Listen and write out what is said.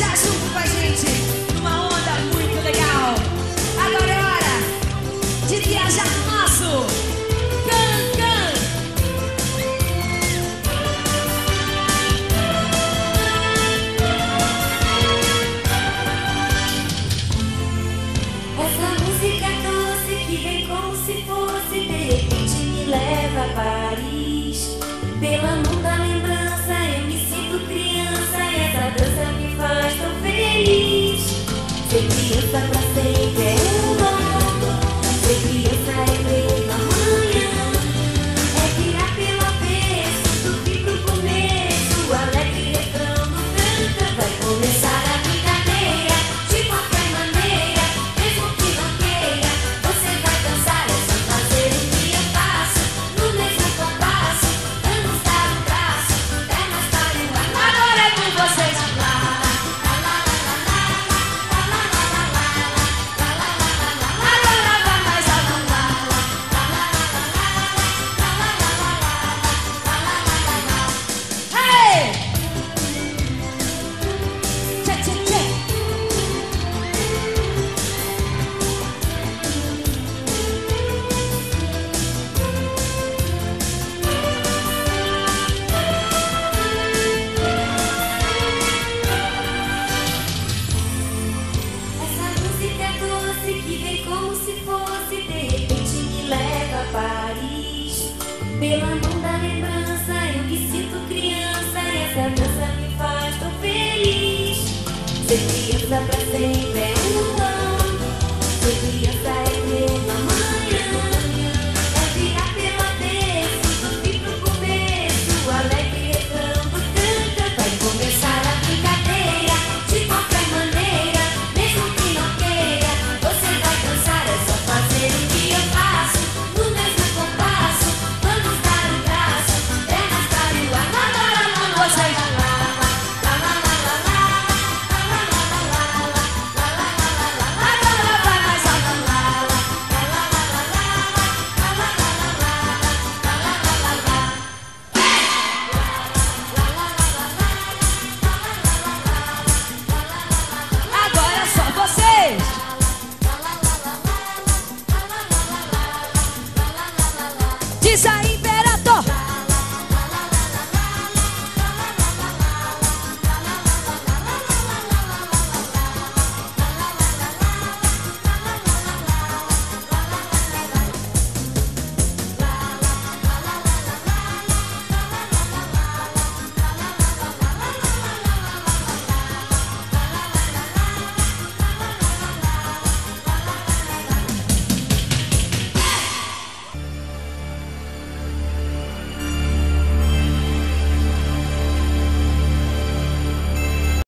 viajar junto com a gente numa onda muito legal. Agora é hora de viajar no nosso Can Can. Essa música doce que vem como se fosse De repente me leva a Paris Pela mão feliz Ser criança pra sempre é Pela mão da lembrança eu me sinto criança essa dança me faz tão feliz. Ser criança pra